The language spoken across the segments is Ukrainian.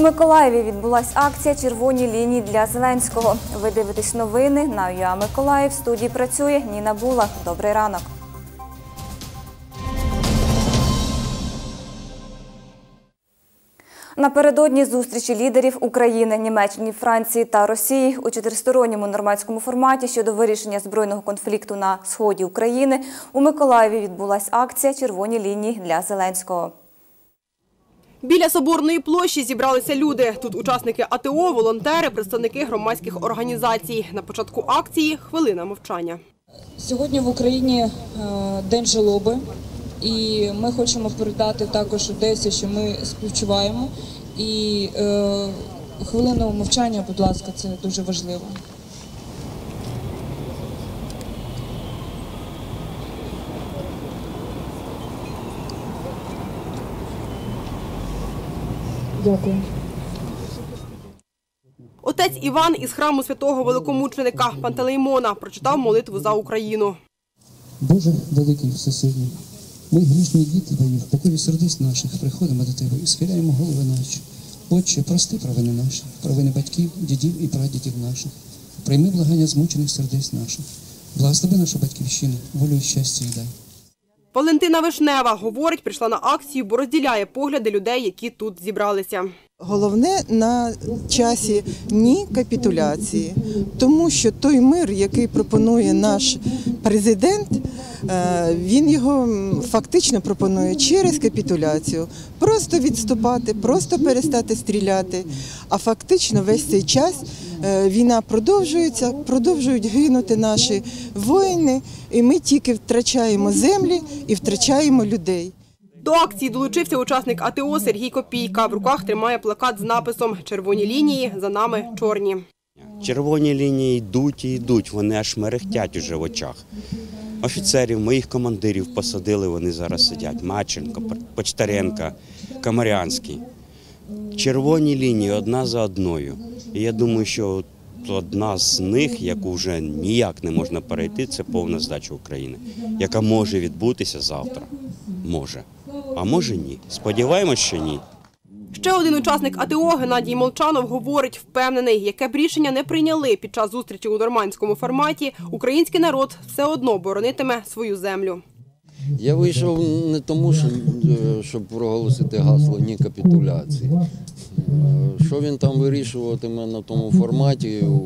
У Миколаєві відбулася акція Червоні лінії для Зеленського. Ви дивитесь новини на ЮА Миколаїв. В студії працює Ніна Була. Добрий ранок. Напередодні зустрічі лідерів України, Німеччини, Франції та Росії у чотиристоронньому нормандському форматі щодо вирішення збройного конфлікту на сході України у Миколаєві відбулася акція Червоні лінії для Зеленського. Біля Соборної площі зібралися люди. Тут учасники АТО, волонтери, представники громадських організацій. На початку акції хвилина мовчання. Сьогодні в Україні е, день жалоби, і ми хочемо передати також Одесі, що ми співчуваємо. І е, хвилину мовчання, будь ласка, це дуже важливо. Дякую. Отець Іван із храму святого великомученика Пантелеймона прочитав молитву за Україну. Боже великий всесильний, ми грішні діти твої, в покорі сердець наших приходимо до тебе і схиляємо голови наші. Отче, прости провини наші, провини батьків, дідів і прадідів наших. Прийми благання змучених сердець наших. Благослови нашу батьківщину, волю і щастя і дай. Валентина Вишнева говорить, прийшла на акцію, бо розділяє погляди людей, які тут зібралися. Головне на часі ні капітуляції, тому що той мир, який пропонує наш президент, е, він його фактично пропонує через капітуляцію. Просто відступати, просто перестати стріляти. А фактично весь цей час війна продовжується, продовжують гинути наші воїни, і ми тільки втрачаємо землі і втрачаємо людей. До акції долучився учасник АТО Сергій Копійка. В руках тримає плакат з написом Червоні лінії за нами чорні. Червоні лінії йдуть і йдуть, вони аж мерехтять уже в очах. Офіцерів, моїх командирів посадили, вони зараз сидять. Маченко, Почтаренка, Камарянський. Червоні лінії одна за одною. І я думаю, що одна з них, яку вже ніяк не можна перейти, це повна здача України, яка може відбутися завтра. Може. А може ні. Сподіваємось, що ні. Ще один учасник АТО Геннадій Молчанов говорить, впевнений, яке б рішення не прийняли під час зустрічі у нормандському форматі, український народ все одно боронитиме свою землю. Я вийшов не тому, е, щоб проголосити гасло ні капітуляції. Е, Що він там вирішуватиме на тому форматі у,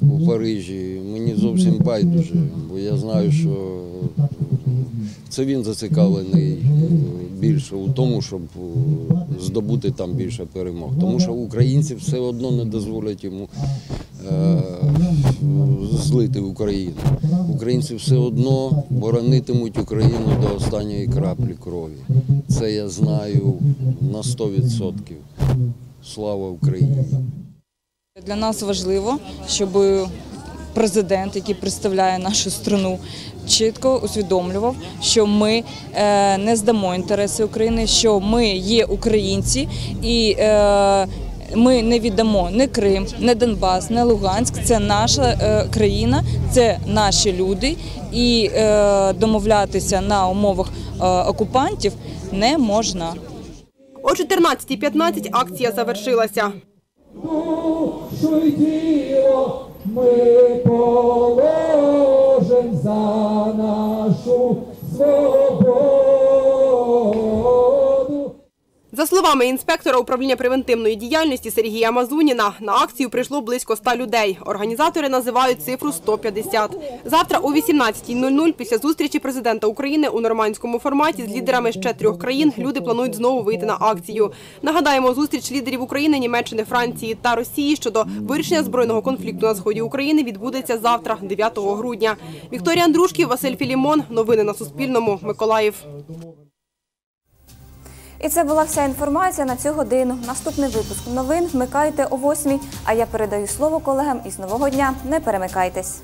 у Парижі, мені зовсім байдуже, бо я знаю, що це він зацікавлений е, більше у тому, щоб здобути там більше перемог. Тому що українці все одно не дозволять йому злити Україну. Українці все одно боронитимуть Україну до останньої краплі крові. Це я знаю на 100%. Слава Україні! Для нас важливо, щоб президент, який представляє нашу страну, чітко усвідомлював, що ми е, не здамо інтереси України, що ми є українці і. Ми не віддамо ні Крим, ні Донбас, ні Луганськ. Це наша е, країна, це наші люди, і е, домовлятися на умовах е, окупантів не можна. О 14.15 акція завершилася. тіло ми положим за нашу свободу. За словами інспектора управління превентивної діяльності Сергія Мазуніна, на акцію прийшло близько 100 людей. Організатори називають цифру 150. Завтра о 18.00 після зустрічі президента України у нормандському форматі з лідерами ще трьох країн люди планують знову вийти на акцію. Нагадаємо, зустріч лідерів України, Німеччини, Франції та Росії щодо вирішення збройного конфлікту на сході України відбудеться завтра, 9 грудня. Вікторія Андрушків, Василь Філімон. Новини на Суспільному. Миколаїв. І це була вся інформація на цю годину. Наступний випуск новин вмикайте о 8 А я передаю слово колегам із нового дня. Не перемикайтесь.